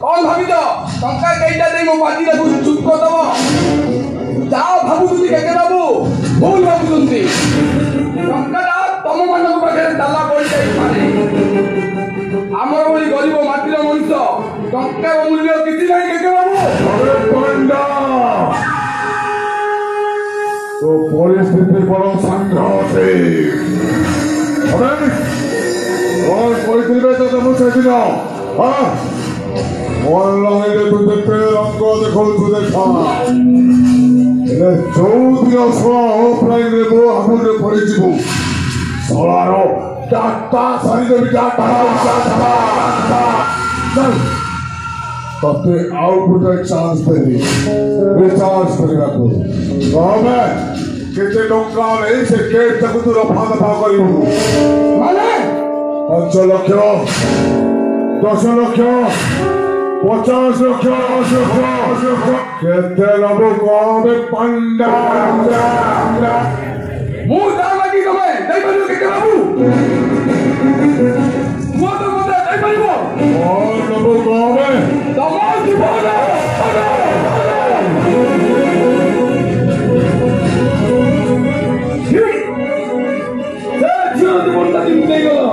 କଣ ଭାବିଛ ଟଙ୍କା କେଇଟା ଦେଇ ମୋ ପାଟି ଦେଖୁଛୁ ଚୁପ୍ କରିଦେବ ଯାହା ଭାବୁଛନ୍ତି କେତେ ବାବୁ ଭୁଲ ଭାବୁଛନ୍ତି ଟଙ୍କାଟା ତମମାନଙ୍କ ପାଖରେ ତାଲା ପଡ଼ିଯାଇପାରେ ଆମର ଭଳି ଗରିବ ମାଟିର ମଣିଷ ଟଙ୍କାର ମୂଲ୍ୟ କିଛି ନାହିଁ କେତେ ବାବୁ পরিস্থিতি বড় সংগ্রাম diventata voce di no অনলাইনে দুটো প্রেমের অঙ্ক দেখো দুধের সভা এটা চৌধুরী সভা অফলাইন রেব আগুনে পড়ে দিব সবার চারটা সারি দেবি তাতে চান্স দেবি চান্স করে রাখো তবে କେତେ ଟଙ୍କା ନେଇ ସେ କେକ୍ ତାକୁ ତୁ ରଫା ଦଫା أنت لك dans un loquence, protège le cœur, je crois, je crois, que tel un beau grand de panda, panda. Muda lagi kau main, dari mana ke kamu? Muda muda, dari mana? Oh, kamu kau main. Tak mahu di mana? Hei, saya cuma tu muda di muka kau.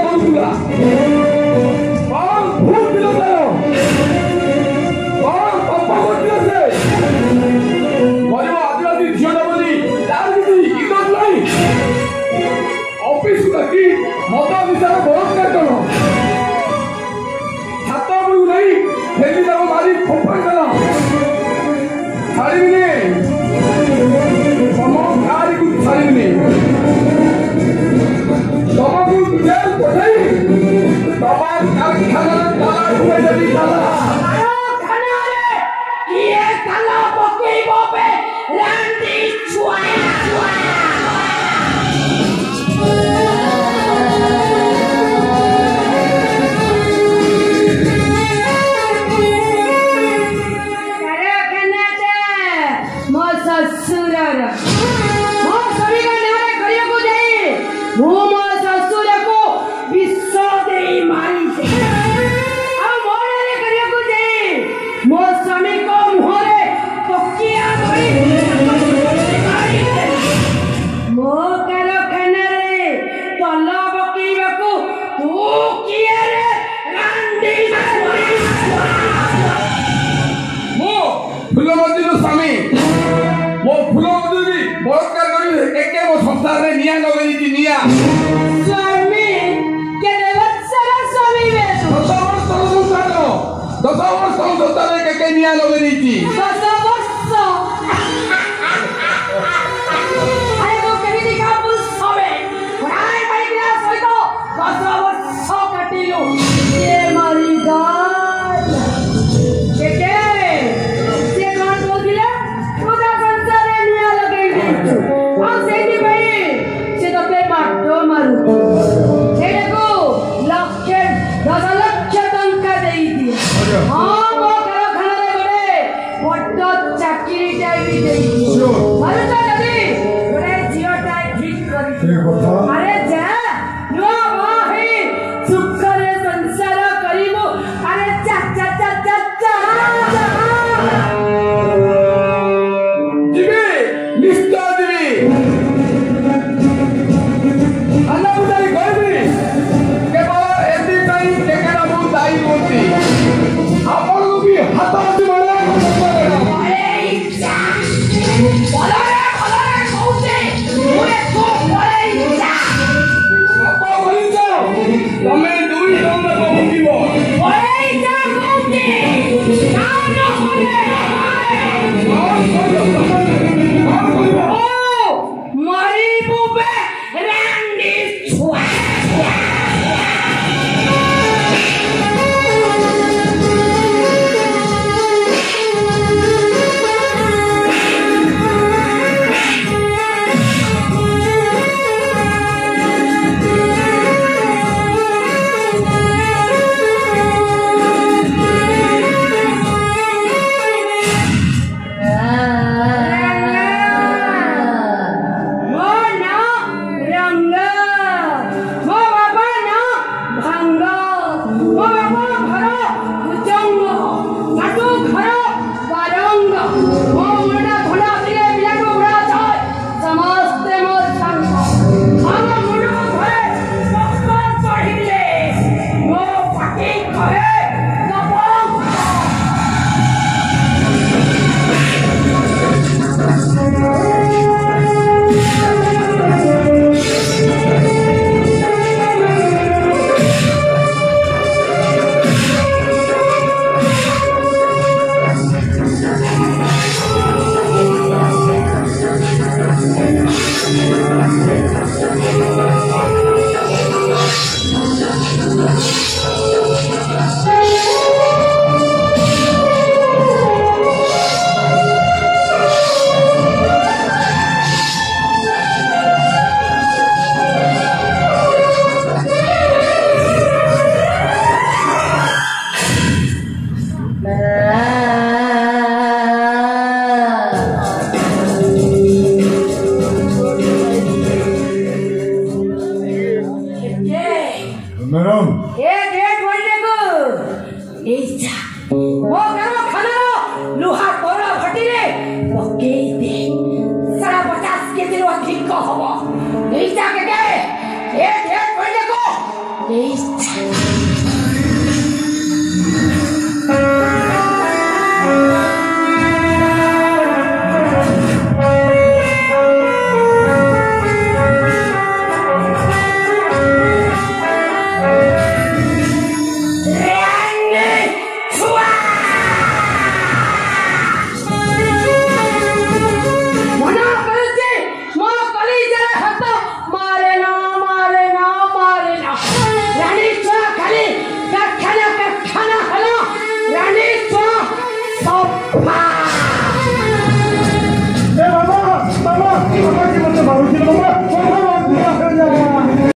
cristiano de dignidad. Suami, que debes saber suami beso. No somos todos un sano. No somos todos un que cristiano de dignidad. Three or. एक एक महीने को इच्छा वो करो खाना लोहा कोरा भटीरे वो के दे सारा पचास के दिन वो ठीक को हो इच्छा के गए एक एक महीने को इच्छा